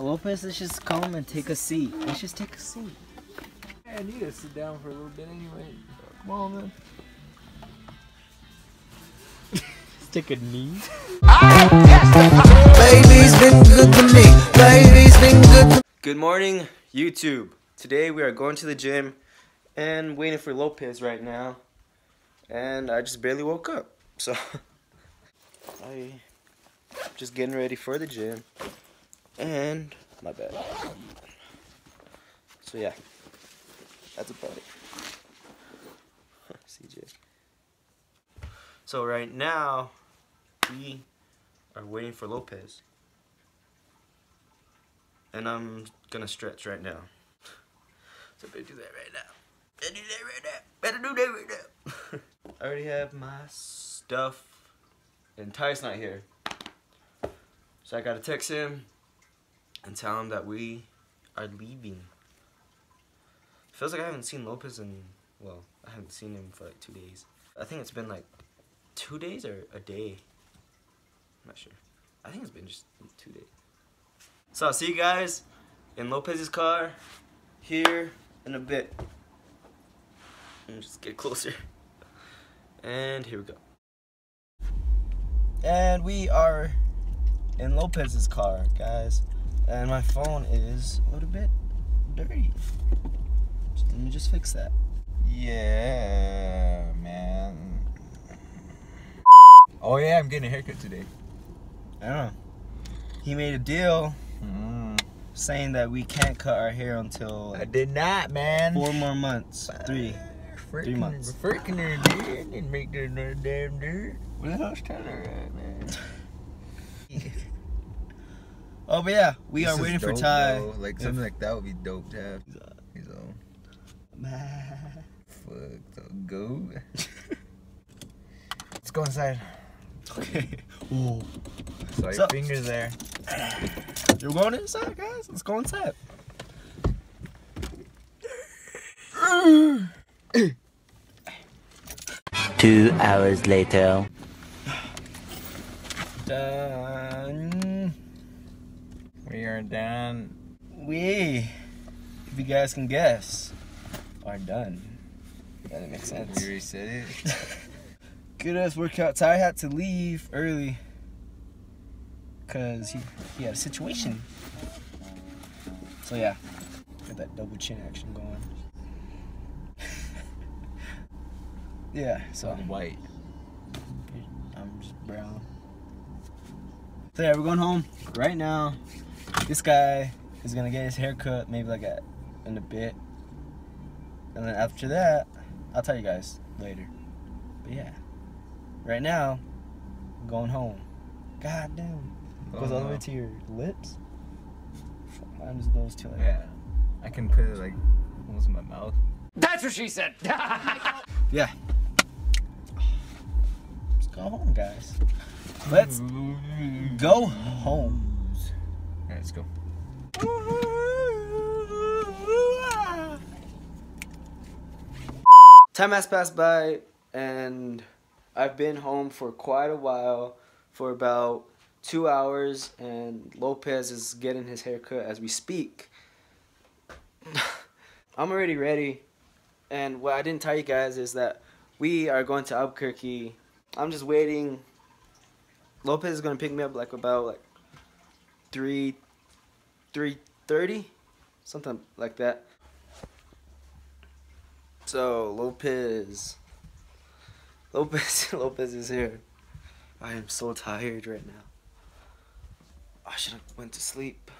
Lopez, let's just come and take a seat. Let's just take a seat. I need to sit down for a little bit anyway. Come on, man. let's take a knee. Baby's been good to me. Baby's been good to Good morning, YouTube. Today we are going to the gym and waiting for Lopez right now. And I just barely woke up. So I just getting ready for the gym. And my bad. So yeah. That's about it. CJ. So right now we are waiting for Lopez. And I'm gonna stretch right now. So better do that right now. Better do that right now. Better do that right now. I already have my stuff. And Ty's not here. So I gotta text him and tell him that we are leaving. Feels like I haven't seen Lopez in, well, I haven't seen him for like two days. I think it's been like two days or a day. I'm not sure. I think it's been just two days. So I'll see you guys in Lopez's car here in a bit. Just get closer. And here we go. And we are in Lopez's car, guys. And my phone is a little bit dirty. So let me just fix that. Yeah, man. Oh yeah, I'm getting a haircut today. I don't know. He made a deal Mm. saying that we can't cut our hair until I did not, man. four more months. Three. Freaking, months. Freaking her, dude. I didn't make that no damn dude. Where the hell's Tyler at, man? Oh, but yeah, we This are is waiting for dope, Ty. though. Like If- something like that would be dope to have. He's all Man. fuck so go. Let's go inside. Okay. Ooh. Saw your So- fingers there. You're going inside, guys. Let's go inside. Two hours later. Done. We are done. We, if you guys can guess, are done. That makes sense. already said it. Good ass workout. Ty had to leave early because he, he had a situation. So yeah, got that double chin action going. yeah, so White. I'm just brown. So yeah, we're going home right now. This guy is gonna get his hair cut maybe like a, in a bit. And then after that, I'll tell you guys later. But yeah. Right now, I'm going home. God damn. It Goes all the way oh, to your lips? Mine just goes to like Yeah. I can put it like almost in my mouth. That's what she said! yeah. Let's go home, guys. Let's go home. Alright, let's go. Time has passed by, and I've been home for quite a while, for about two hours, and Lopez is getting his haircut as we speak. I'm already ready, and what I didn't tell you guys is that we are going to Albuquerque. I'm just waiting. Lopez is gonna pick me up like about like three, three thirty, something like that. So Lopez, Lopez, Lopez is here. I am so tired right now. I should have went to sleep.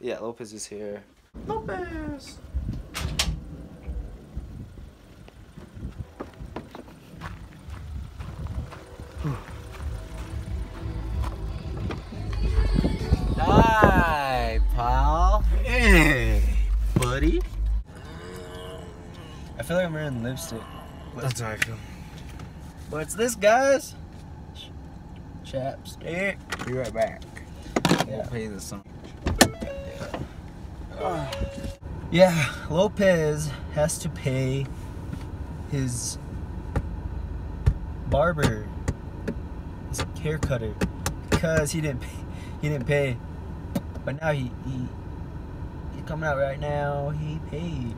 Yeah, Lopez is here. Lopez. Feel like I'm wearing lipstick. That's how I feel. What's this, guys? Chapstick. Be right back. Yeah. We'll pay the song. Ah. Yeah, Lopez has to pay his barber, his hair cutter, because he didn't pay, he didn't pay But now he he he's coming out right now. He paid.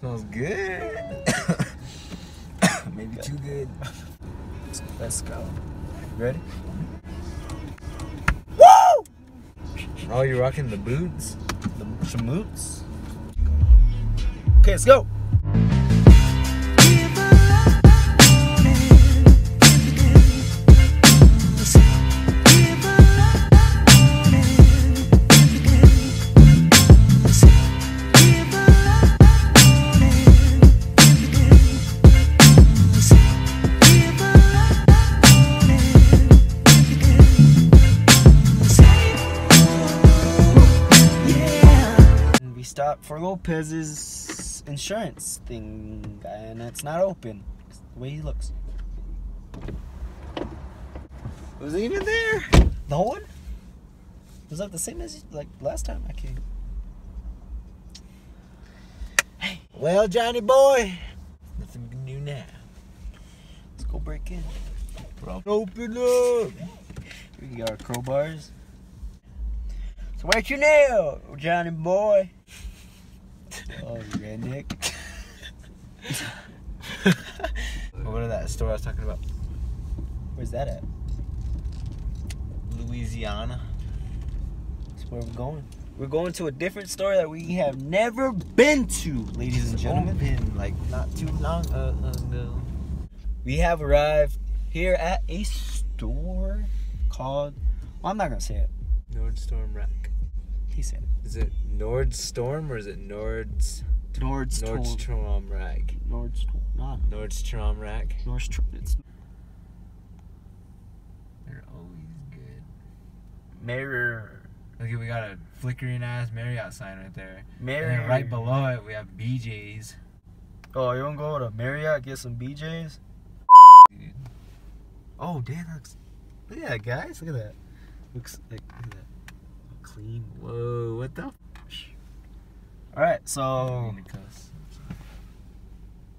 Smells good. Maybe too good. Let's go. Ready? Oh, you're rocking the boots? The chamoots. Okay, let's go. For Lopez's insurance thing, and it's not open. The way he looks. Was he even there? The whole one? Was that the same as like last time I came? Hey. Well, Johnny boy, nothing we can do now. Let's go break in. Open up. We got our crowbars. So where's your nail, Johnny boy? Oh, redneck. What is that store I was talking about? Where's that at? Louisiana. That's where we're going. We're going to a different store that we have never been to, ladies and gentlemen. Open, like not too long ago. We have arrived here at a store called. Well, I'm not gonna say it. Nordstorm Rack. He said it. Is it Nordstorm or is it Nords Nordstrom. Nordstrom Rack? Nordstrom. No, Nordstrom Rack. Nordstrom. It's They're always good. Mirror. Look, we got a flickering ass Marriott sign right there. Marriott. And then right below it, we have BJ's. Oh, you wanna go to Marriott get some BJ's? Dude. Oh, damn, looks. Look at that, guys. Look at that. Looks like look at that. Clean. Whoa, what the? All right, so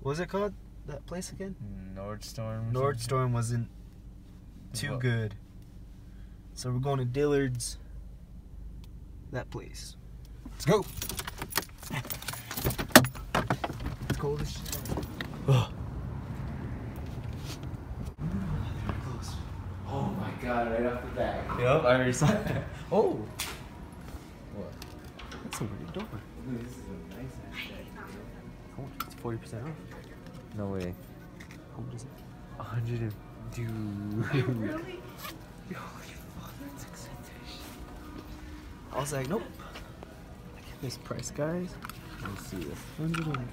what was it called? That place again? Nordstorm. Nordstorm wasn't too What? good. So we're going to Dillard's. That place. Let's go. It's cold as shit. Oh my god, right off the bat. Yep, I already saw it. Oh, What? that's a weird door. This is a nice ass jacket. Oh, it's forty percent off. No way. How much is it? Hundred and dude. I was like, nope. This price, guys, Let's see this. hundred and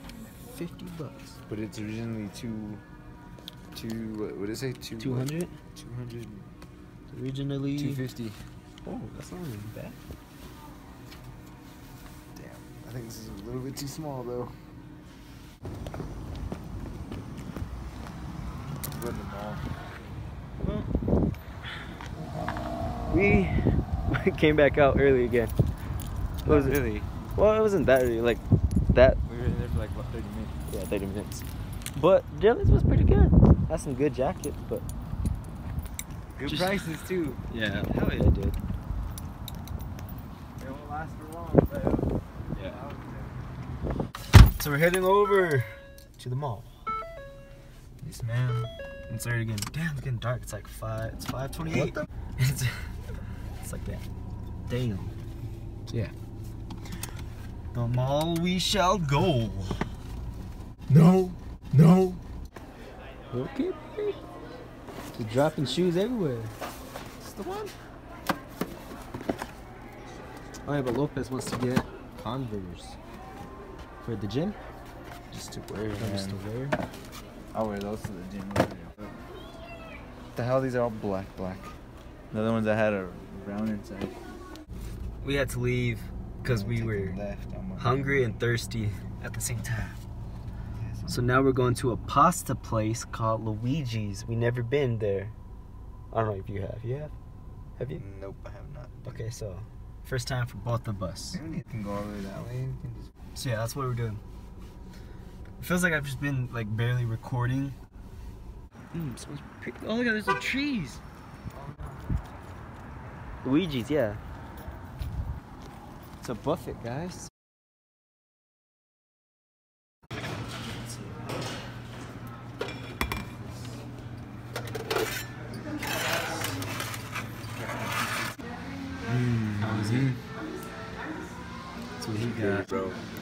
fifty bucks. But it's originally two, two. What would it say? Two. Two hundred. Two hundred. Originally. Two fifty. Oh, that's not even bad. Damn. I think this is a little bit too small though. Go in the mall. We came back out early again. What was it? Well, it wasn't that early. Like that. We were in there for like what, thirty minutes. Yeah, thirty minutes. But Dillard's was pretty good. Had some good jackets, but Good Just- prices too. yeah, hell yeah, dude. It won't last for long. But Yeah. So we're heading over to the mall. This man. It's already getting damn. It's getting dark. It's like five. It's five twenty-eight. What It's it's like that. Damn. Yeah. The mall we shall go. No. No. Okay. Just dropping shoes everywhere. It's the one. Oh yeah, but Lopez wants to get Converse for the gym. Just to wear. Just to wear. I'll wear those to the gym. What the hell? These are all black, black. The other ones I had are brown inside. We had to leave because we were left hungry and thirsty at the same time. So now we're going to a pasta place called Luigi's. We never been there. I don't know if you have. You have? Have you? Nope, I have not. Okay, so first time for both of us. You can go all the way that way. Just So yeah, that's what we're doing. It feels like I've just been like barely recording. Mm, smells pretty. Oh look at there's some trees. Luigi's, yeah. It's a buffet, guys.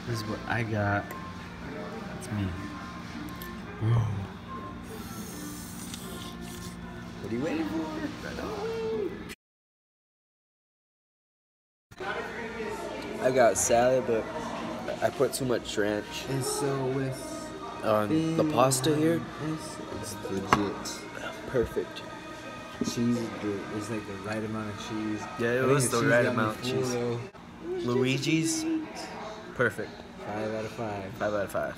This is what I got. It's me. What are you waiting for? I got salad, but I put too much ranch And so with on the pasta here. it's legit. Perfect. Cheese is like the right amount of cheese. Yeah, it was the the right amount of cheese. though. Luigi's. Perfect. Five out of five. Five out of five.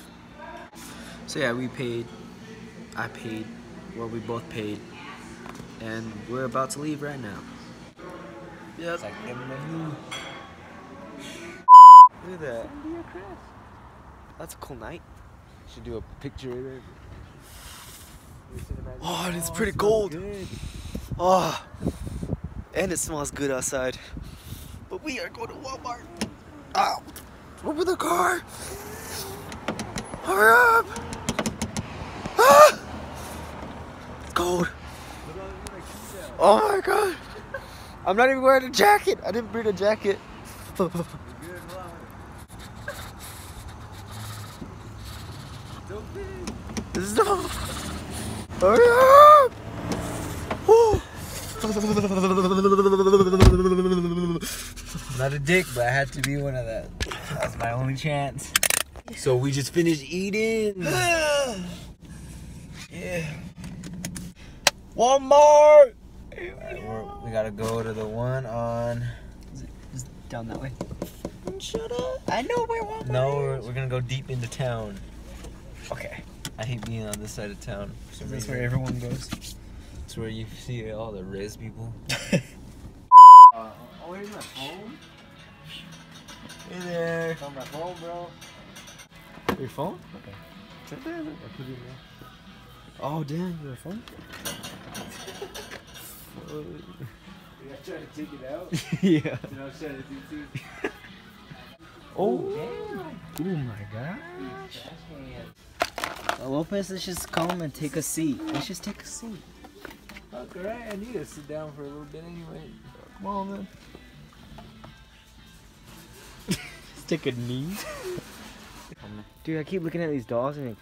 So yeah, we paid. I paid. Well, we both paid. And we're about to leave right now. Yep. It's like the menu. Look at that. That's a cool night. Should do a picture of it. Oh, and it's pretty cold. Oh, and it smells good outside. But we are going to Walmart. Ow! Open the car! Hurry up! Ah! It's cold. Oh my god! I'm not even wearing a jacket. I didn't bring a jacket. This is not. Hurry up! Not a dick, but I had to be one of that. That's my only chance. So we just finished eating. yeah. Walmart. Alright, we're, we gotta go to the one on. Just down that way. Shut up. I know where Walmart. No, we're, we're gonna go deep into town. Okay. I hate being on this side of town. For some That's where everyone goes. It's where you see all the res people. Uh, oh, here's my phone. Hey there. On my phone, bro. Your phone? It's right there. Look. I put it in there. Oh damn, your phone. I tried to take it out. yeah. And I was trying to do too. Oh damn. Oh my gosh. Lopez, let's just come and take a seat. Let's just take a seat. Fuck, alright, I need to sit down for a little bit anyway. Come on, man. Take a knee. Dude, I keep looking at these dolls and it,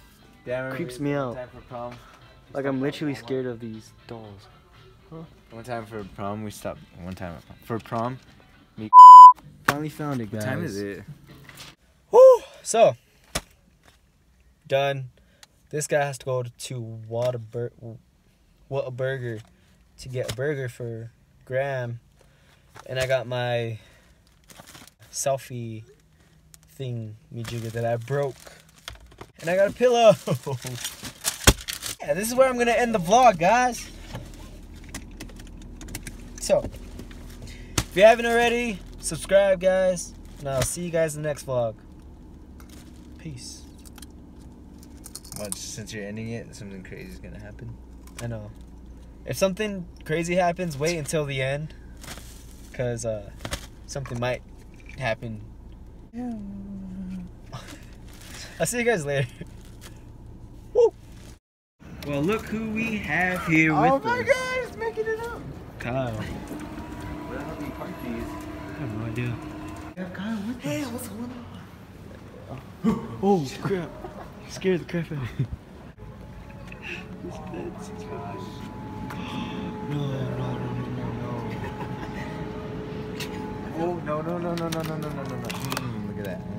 Damn, Creeps me out. Time for prom. like I'm literally scared of these dolls. One time for prom, we stopped. One time at prom. for prom. Finally found it, guys. What time is it? Woo! So, done. This guy has to go to Whataburger, burger to get a burger for Graham. And I got my selfie thing, me jigger, that I broke. And I got a pillow. yeah, this is where I'm going to end the vlog, guys. So, if you haven't already, subscribe, guys. And I'll see you guys in the next vlog. Peace. Much since you're ending it, something crazy is gonna happen. I know. If something crazy happens, wait until the end. Because uh, something might happen. I'll see you guys later. Woo! Well, look who we have here with Oh my god, it's making it up. Kyle. Where the hell do you park these? I have no idea. Yeah, Kyle, what Hey, what's going on? Oh, crap. Scared the crap out of me. No, no, no, no, no, no. Oh no no no no no no no no no no! Mm, look at that.